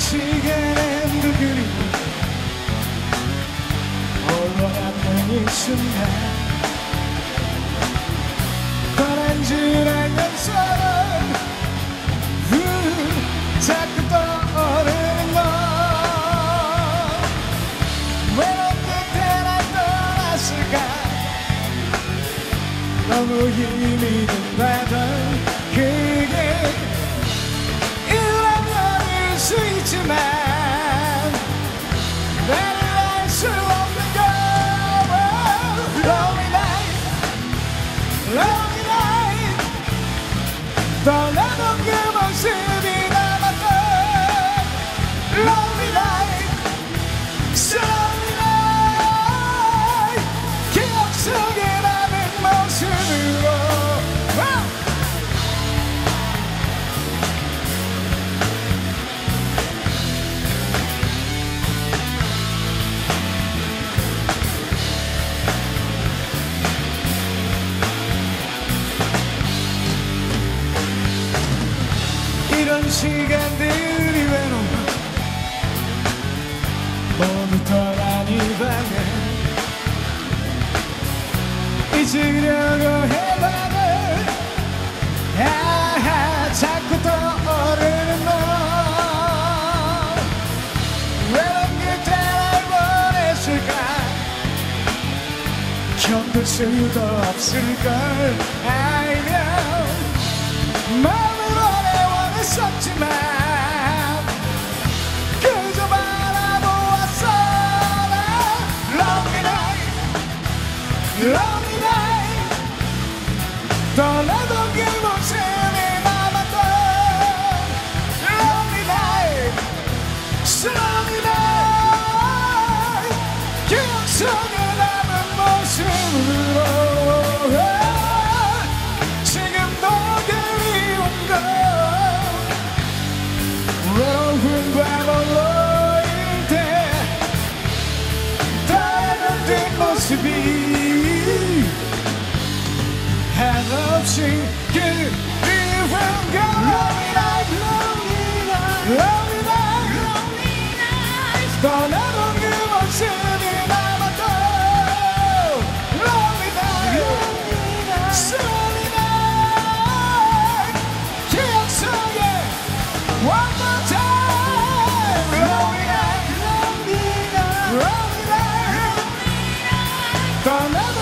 시간엔 그 그림 올라왔던 이 순간 떠난 줄 알면서 후, 자꾸 떠오르는 건 외롭게 태난 떠났을까? 너무 힘이 든다던 시간들이 외로워. 몸이 떠나니 방에 잊으려고 해봐도 아하 자꾸 떠오르는 너. 외로운 그때를 원했을까? 견딜 수도 없을걸 알면 원했었지만 그저 바라보았어 난 Lonely night Lonely Lonely night, lonely night. 떠나던 그 모습이 남았던 lonely night, lonely night. Sunny night. 기억 속에 one more time. Lonely night, lonely night. Lonely night. 떠나던